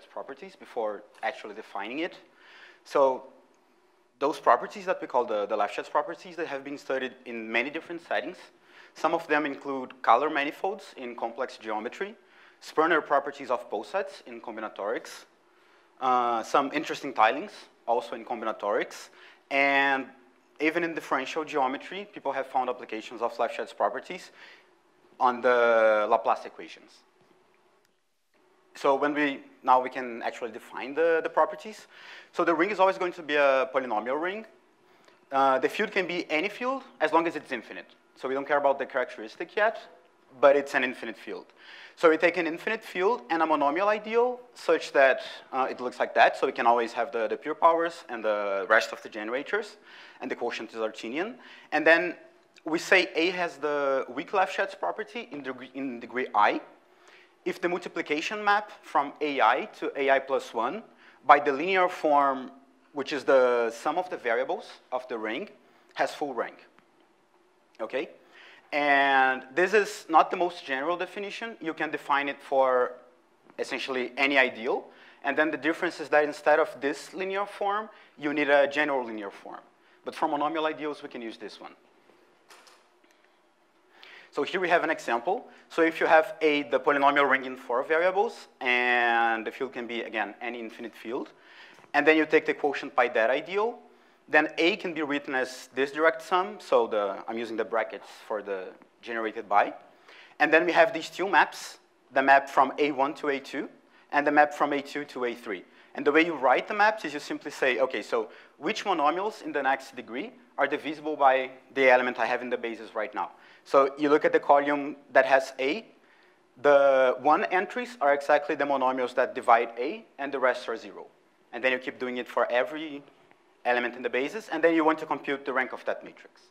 Lefschetz properties before actually defining it. So those properties that we call the, the Lefschetz properties, they have been studied in many different settings. Some of them include Kähler manifolds in complex geometry, Sperner properties of posets in combinatorics, uh, some interesting tilings also in combinatorics, and even in differential geometry, people have found applications of Lefschetz properties on the Laplace equations. So when we, now we can actually define the, the properties. So the ring is always going to be a polynomial ring. Uh, the field can be any field as long as it's infinite. So we don't care about the characteristic yet, but it's an infinite field. So we take an infinite field and a monomial ideal such that uh, it looks like that. So we can always have the, the pure powers and the rest of the generators, and the quotient is Artinian. And then we say A has the weak Lefschetz property in degree, in degree i, if the multiplication map from ai to ai plus 1 by the linear form, which is the sum of the variables of the ring, has full rank. Okay? And this is not the most general definition. You can define it for essentially any ideal. And then the difference is that instead of this linear form, you need a general linear form. But for monomial ideals, we can use this one. So here we have an example. So if you have a, the polynomial ring in four variables, and the field can be, again, any infinite field, and then you take the quotient by that ideal, then A can be written as this direct sum, so the, I'm using the brackets for the generated by. And then we have these two maps, the map from A1 to A2, and the map from A2 to A3. And the way you write the maps is you simply say, okay, so which monomials in the next degree are divisible by the element I have in the basis right now? So you look at the column that has A, the one entries are exactly the monomials that divide A, and the rest are zero. And then you keep doing it for every element in the basis, and then you want to compute the rank of that matrix.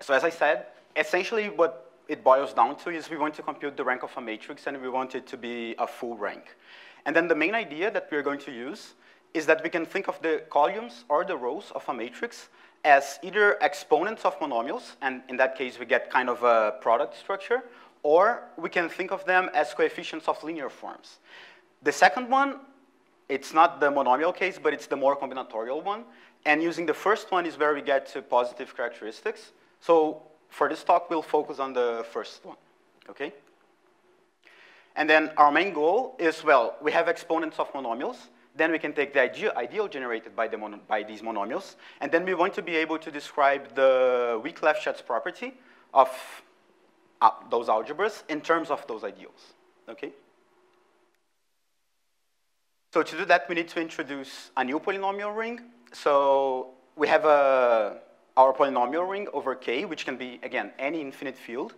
So as I said, essentially what it boils down to is we want to compute the rank of a matrix, and we want it to be a full rank. And then the main idea that we're going to use is that we can think of the columns or the rows of a matrix as either exponents of monomials, and in that case we get kind of a product structure, or we can think of them as coefficients of linear forms. The second one, it's not the monomial case, but it's the more combinatorial one. And using the first one is where we get to positive characteristics. So for this talk, we'll focus on the first one, okay? And then our main goal is, well, we have exponents of monomials, then we can take the ideal, ideal generated by, the by these monomials, and then we want to be able to describe the weak Lefschetz property of uh, those algebras in terms of those ideals, okay? So to do that, we need to introduce a new polynomial ring. So we have a, our polynomial ring over K, which can be, again, any infinite field.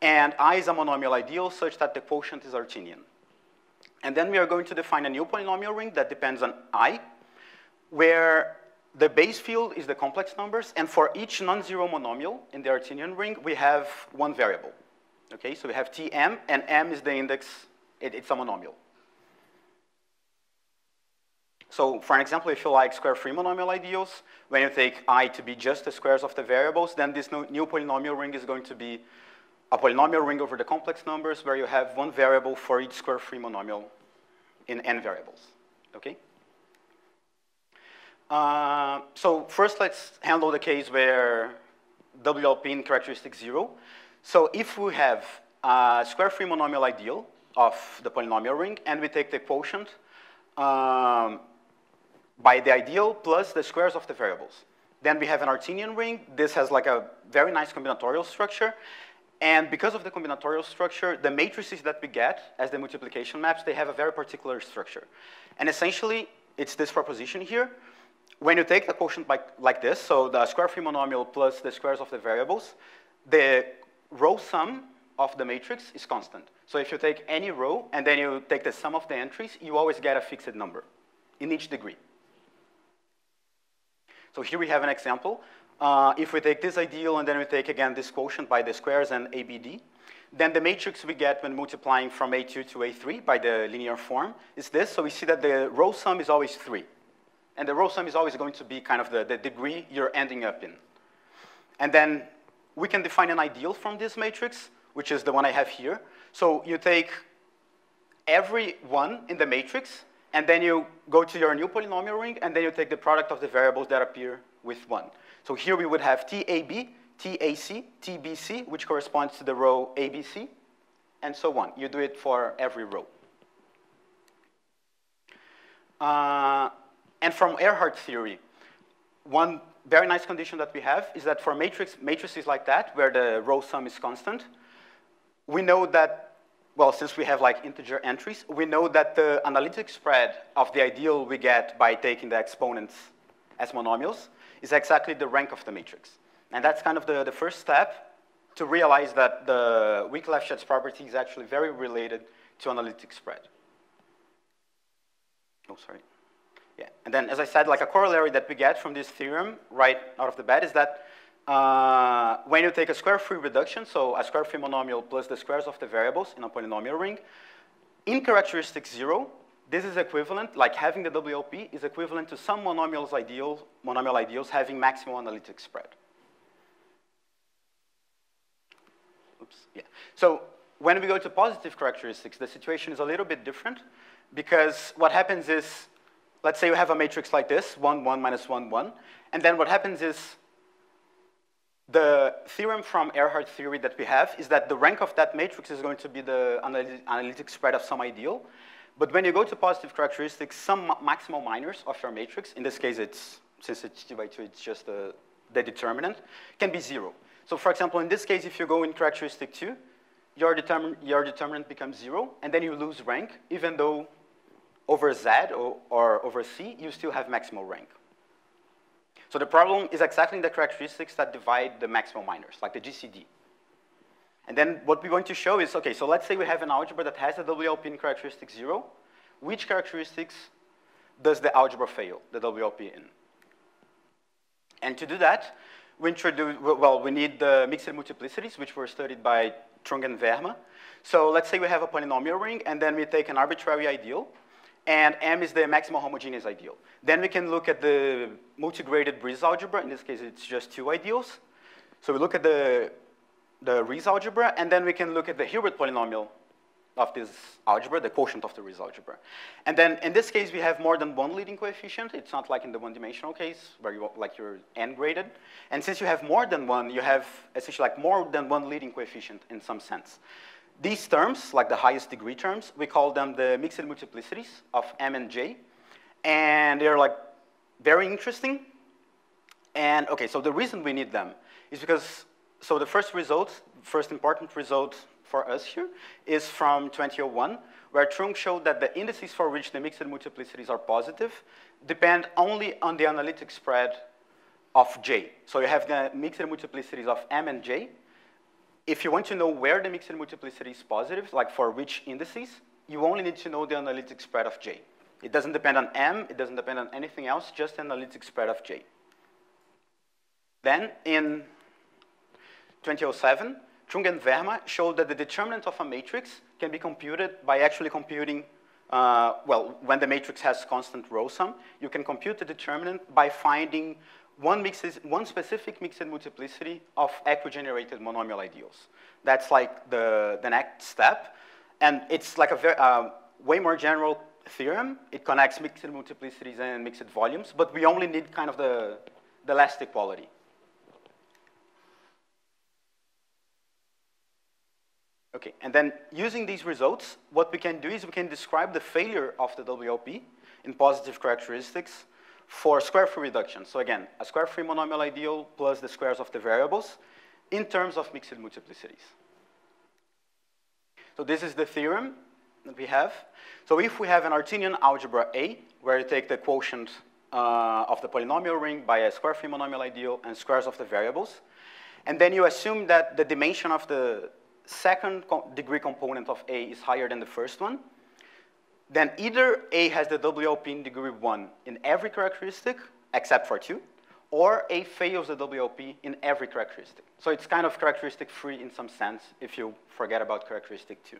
And I is a monomial ideal such that the quotient is Artinian. And then we are going to define a new polynomial ring that depends on i, where the base field is the complex numbers, and for each non-zero monomial in the Artinian ring, we have one variable. Okay, so we have Tm, and m is the index, it, it's a monomial. So for an example, if you like square-free monomial ideals, when you take i to be just the squares of the variables, then this new polynomial ring is going to be a polynomial ring over the complex numbers where you have one variable for each square-free monomial in n variables, okay? Uh, so first let's handle the case where WLP in characteristic zero. So if we have a square-free monomial ideal of the polynomial ring and we take the quotient um, by the ideal plus the squares of the variables. Then we have an Artinian ring. This has like a very nice combinatorial structure. And because of the combinatorial structure, the matrices that we get as the multiplication maps, they have a very particular structure. And essentially, it's this proposition here. When you take the quotient by, like this, so the square-free monomial plus the squares of the variables, the row sum of the matrix is constant. So if you take any row and then you take the sum of the entries, you always get a fixed number in each degree. So here we have an example. Uh, if we take this ideal and then we take, again, this quotient by the squares and ABD, then the matrix we get when multiplying from A2 to A3 by the linear form is this. So we see that the row sum is always 3. And the row sum is always going to be kind of the, the degree you're ending up in. And then we can define an ideal from this matrix, which is the one I have here. So you take every one in the matrix, and then you go to your new polynomial ring, and then you take the product of the variables that appear with one. So here we would have TAB, TAC, TBC, which corresponds to the row ABC, and so on. You do it for every row. Uh, and from Ehrhart theory, one very nice condition that we have is that for matrix, matrices like that, where the row sum is constant, we know that, well, since we have like integer entries, we know that the analytic spread of the ideal we get by taking the exponents as monomials is exactly the rank of the matrix. And that's kind of the, the first step to realize that the weak Lefschetz property is actually very related to analytic spread. Oh, sorry. Yeah, and then as I said, like a corollary that we get from this theorem right out of the bat is that uh, when you take a square-free reduction, so a square-free monomial plus the squares of the variables in a polynomial ring, in characteristic zero, this is equivalent, like having the WLP is equivalent to some monomials ideal, monomial ideals having maximal analytic spread. Oops, yeah. So when we go to positive characteristics, the situation is a little bit different because what happens is, let's say you have a matrix like this, 1, 1, minus 1, 1, and then what happens is the theorem from Ehrhart theory that we have is that the rank of that matrix is going to be the analytic spread of some ideal. But when you go to positive characteristics, some maximal minors of your matrix, in this case, it's, since it's 2 by 2, it's just the, the determinant, can be zero. So for example, in this case, if you go in characteristic 2, your, determin your determinant becomes zero, and then you lose rank, even though over Z or, or over C, you still have maximal rank. So the problem is exactly the characteristics that divide the maximal minors, like the GCD. And then what we want to show is, okay, so let's say we have an algebra that has a WLP in characteristic zero. Which characteristics does the algebra fail, the WLP in? And to do that, we introduce, well, we need the mixed multiplicities, which were studied by Trung and Verma. So let's say we have a polynomial ring, and then we take an arbitrary ideal, and M is the maximal homogeneous ideal. Then we can look at the multigraded Rees algebra. In this case, it's just two ideals. So we look at the, the Rees algebra, and then we can look at the Hilbert polynomial of this algebra, the quotient of the Rees algebra. And then in this case, we have more than one leading coefficient. It's not like in the one-dimensional case where you like you're n-graded. And since you have more than one, you have essentially like more than one leading coefficient in some sense. These terms, like the highest degree terms, we call them the mixed multiplicities of M and J. And they're like very interesting. And okay, so the reason we need them is because, so the first result, first important result for us here is from 2001, where Trung showed that the indices for which the mixed multiplicities are positive depend only on the analytic spread of J. So you have the mixed multiplicities of M and J, if you want to know where the mixed multiplicity is positive, like for which indices, you only need to know the analytic spread of J. It doesn't depend on M, it doesn't depend on anything else, just the analytic spread of J. Then in 2007, Trung and Verma showed that the determinant of a matrix can be computed by actually computing, uh, well, when the matrix has constant row sum, you can compute the determinant by finding one, mixes, one specific mixed multiplicity of equigenerated monomial ideals. That's like the, the next step. And it's like a very, uh, way more general theorem. It connects mixed multiplicities and mixed volumes, but we only need kind of the, the last equality. Okay, and then using these results, what we can do is we can describe the failure of the WLP in positive characteristics for square-free reduction. So again, a square-free monomial ideal plus the squares of the variables in terms of mixed multiplicities. So this is the theorem that we have. So if we have an Artinian algebra A, where you take the quotient uh, of the polynomial ring by a square-free monomial ideal and squares of the variables, and then you assume that the dimension of the second degree component of A is higher than the first one, then either A has the WLP in degree 1 in every characteristic, except for 2, or A fails the WLP in every characteristic. So it's kind of characteristic free in some sense if you forget about characteristic 2.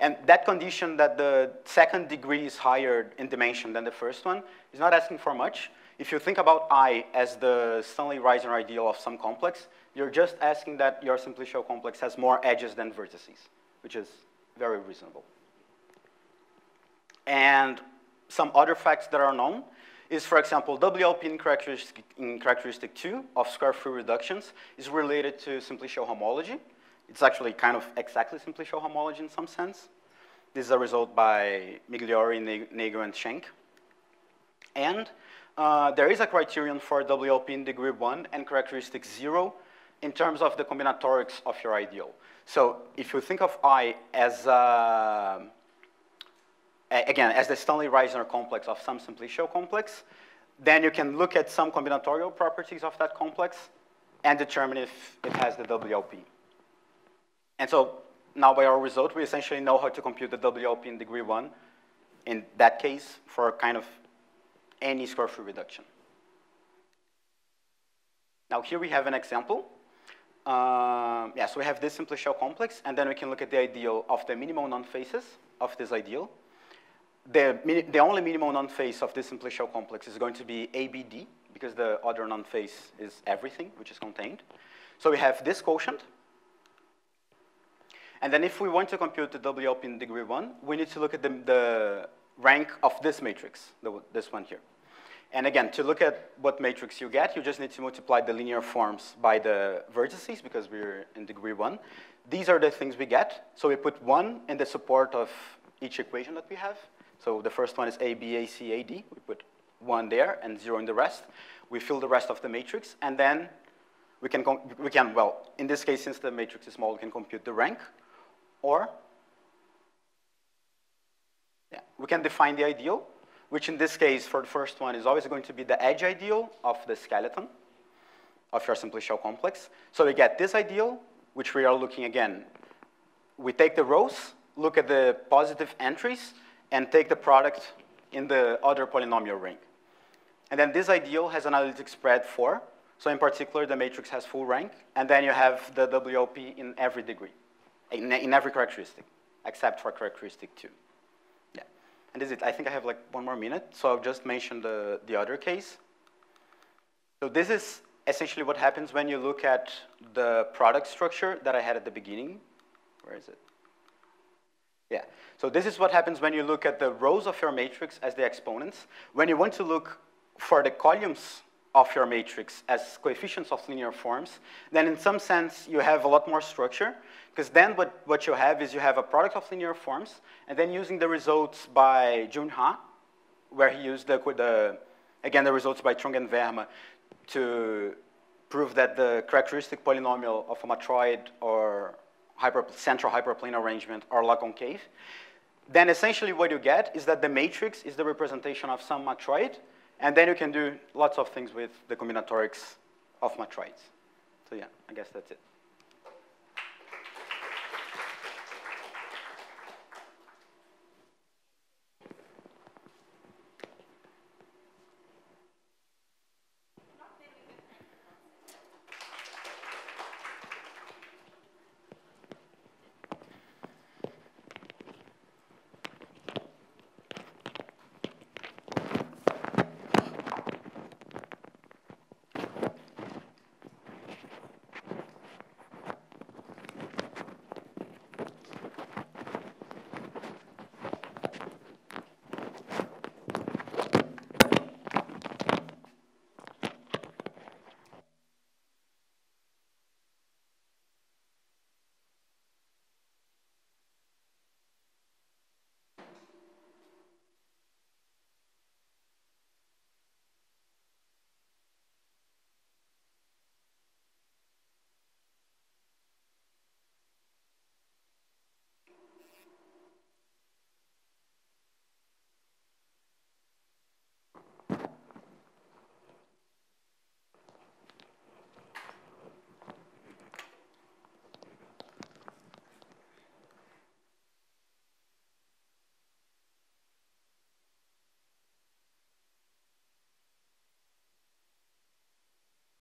And that condition that the second degree is higher in dimension than the first one is not asking for much. If you think about I as the Stanley-Reisner ideal of some complex, you're just asking that your simplicial complex has more edges than vertices, which is very reasonable. And some other facts that are known is, for example, WLP in characteristic, in characteristic 2 of square-free reductions is related to simplicial homology. It's actually kind of exactly simplicial homology in some sense. This is a result by Migliore, Nagel, and Schenck. And uh, there is a criterion for WLP in degree 1 and characteristic 0 in terms of the combinatorics of your ideal. So if you think of I as, uh, again, as the Stanley-Reisner complex of some simplicial complex, then you can look at some combinatorial properties of that complex and determine if it has the WLP. And so now by our result, we essentially know how to compute the WLP in degree one in that case for kind of any square free reduction. Now here we have an example. Um, yeah, so we have this simplicial complex, and then we can look at the ideal of the minimal non-faces of this ideal. The, the only minimal non-face of this simplicial complex is going to be ABD, because the other non-face is everything, which is contained. So we have this quotient, and then if we want to compute the WLP in degree one, we need to look at the, the rank of this matrix, the, this one here. And again, to look at what matrix you get, you just need to multiply the linear forms by the vertices because we're in degree one. These are the things we get. So we put one in the support of each equation that we have. So the first one is A, B, A, C, A, D. We put one there and zero in the rest. We fill the rest of the matrix, and then we can, we can, well, in this case, since the matrix is small, we can compute the rank. Or yeah, we can define the ideal, which in this case, for the first one, is always going to be the edge ideal of the skeleton of your simplicial complex. So we get this ideal, which we are looking again. We take the rows, look at the positive entries, and take the product in the other polynomial ring. And then this ideal has an analytic spread 4. So in particular, the matrix has full rank. And then you have the WLP in every degree in, in every characteristic, except for characteristic two. Yeah, and this is it. I think I have like one more minute, so I'll just mention the, the other case. So this is essentially what happens when you look at the product structure that I had at the beginning. Where is it? Yeah, so this is what happens when you look at the rows of your matrix as the exponents. When you want to look for the columns of your matrix as coefficients of linear forms, then in some sense you have a lot more structure, because then what, what you have is you have a product of linear forms, and then using the results by June Huh, where he used the, the again, the results by Trung and Verma to prove that the characteristic polynomial of a matroid or hyper, central hyperplane arrangement are log concave, then essentially what you get is that the matrix is the representation of some matroid, and then you can do lots of things with the combinatorics of matroids. So yeah, I guess that's it.